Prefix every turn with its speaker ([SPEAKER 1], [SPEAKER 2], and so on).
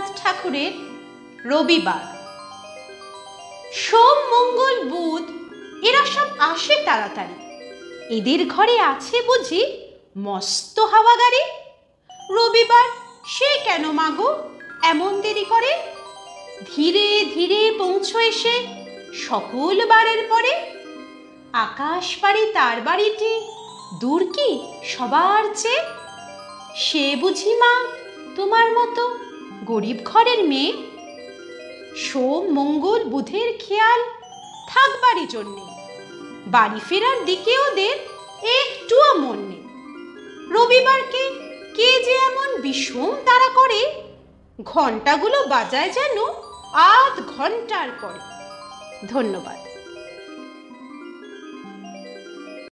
[SPEAKER 1] রবীন্দ্রনাথ ঠাকুরের রবিবার। সোম, মঙ্গল, বুধ, এরা সব আসে তাড়াতাড়ি। এদের ঘরে আছে বুঝি মস্ত হাওয়া গাড়ি। রবিবার, সে কেন মাগো এমন দেরি করে? ধীরে ধীরে পৌঁছো এসে সকল বারের পরে। আকাশ পাড়ি তার বাড়িটি, দূর কি সবার চেয়ে? সে বুঝি মা তোমার মতো গরিব ঘরের মেয়ে। সোম মঙ্গল বুধের খেয়াল থাকবারই জন্যে। বাড়ি ফেরার দিকে ওদের একটুও মন নেই। রবিবারকে কে যে এমন বিষম তারা করে ঘন্টাগুলো বাজায় যেন আধ ঘণ্টার পরে ধন্যবাদ।